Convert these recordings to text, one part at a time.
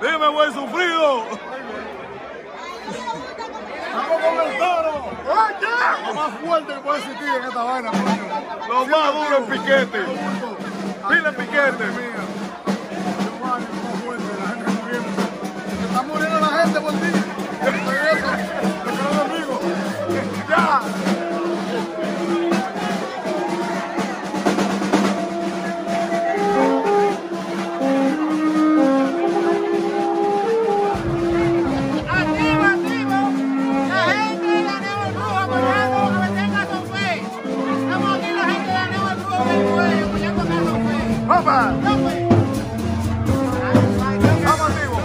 Dime, buen sufrido. Estamos con el toro. Lo más fuerte que puede existir en esta vaina. Lo más duro en piquete. Pile piquete. Papá. Estamos activos.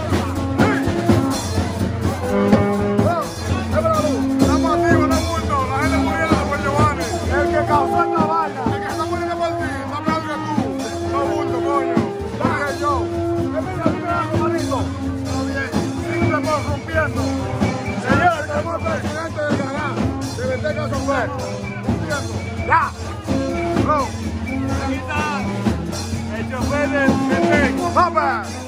Estamos activos, no. La gente muriendo por Giovanni. El que causó esta vaina. El que está muriendo por ti. No me hables tú. No bulto, coño. Dale yo. Mira, dime algo, manito. Está bien. Seguimos rompiendo. Señor, presidente del canal. Sofer. Rompiendo. Hubbard.